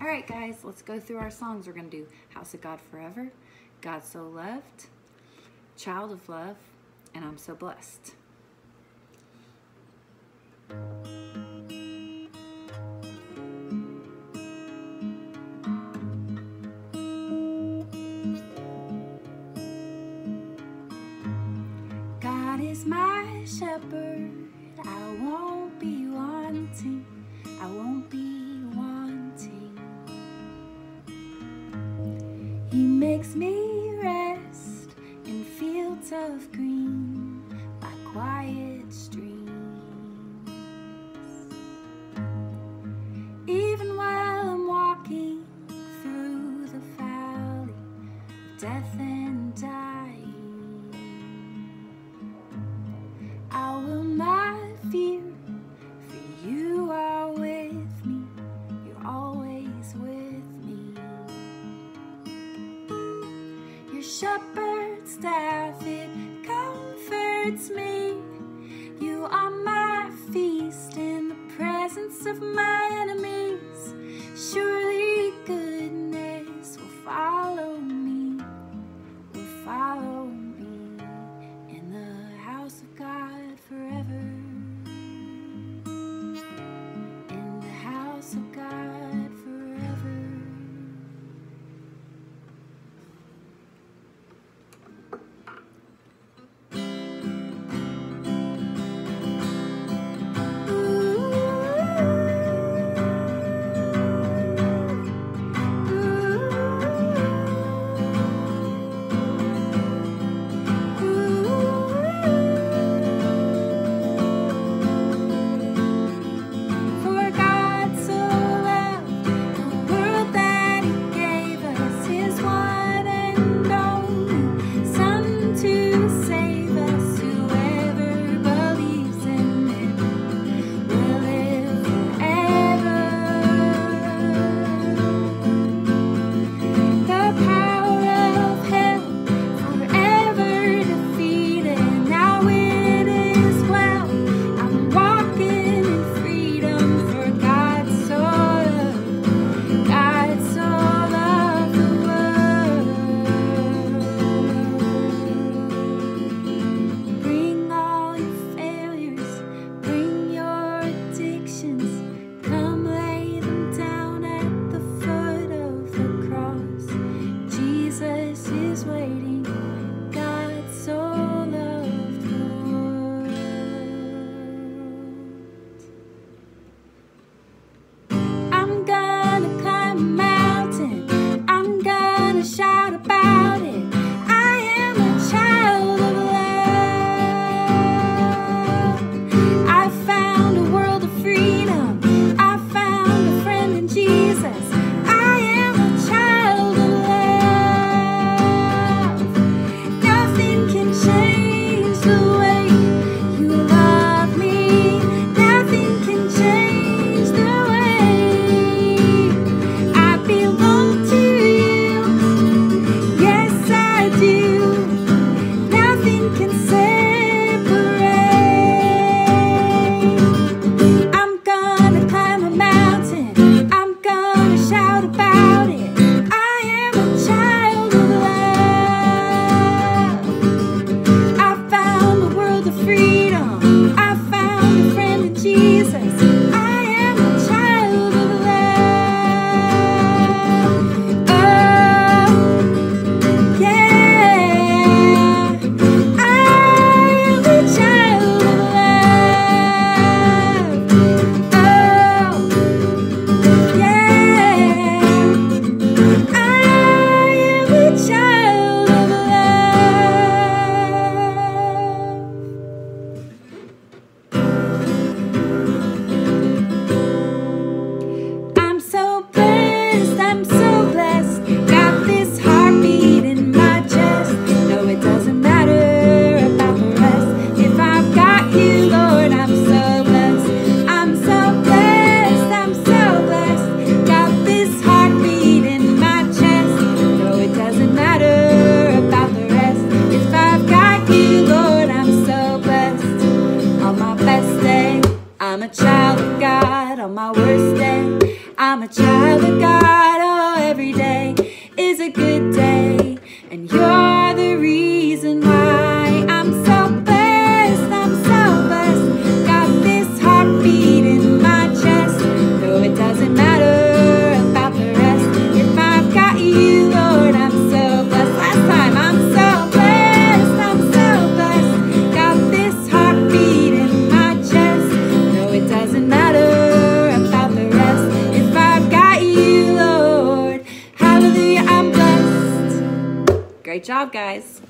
All right, guys, let's go through our songs. We're going to do House of God Forever, God So Loved, Child of Love, and I'm So Blessed. God is my shepherd, I won't be wanting, I won't be He makes me rest in fields of green by quiet shepherd's staff, it comforts me. You are my feast in the presence of my enemies. Surely child of God on my worst day. I'm a child of God, oh, every day is a good day. And you're the reason. Great job, guys.